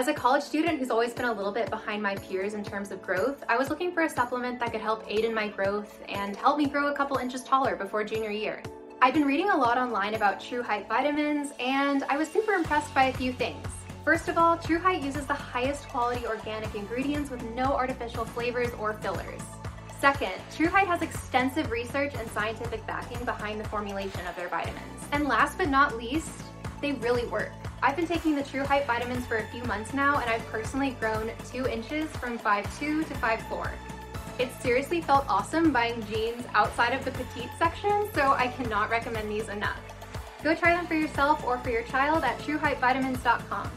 As a college student who's always been a little bit behind my peers in terms of growth, I was looking for a supplement that could help aid in my growth and help me grow a couple inches taller before junior year. I've been reading a lot online about TruHeight vitamins and I was super impressed by a few things. First of all, TruHeight uses the highest quality organic ingredients with no artificial flavors or fillers. Second, TruHeight has extensive research and scientific backing behind the formulation of their vitamins. And last but not least, they really work. I've been taking the TruHeight vitamins for a few months now and I've personally grown 2 inches from 5'2 to 5'4. It seriously felt awesome buying jeans outside of the petite section, so I cannot recommend these enough. Go try them for yourself or for your child at truheightvitamins.com.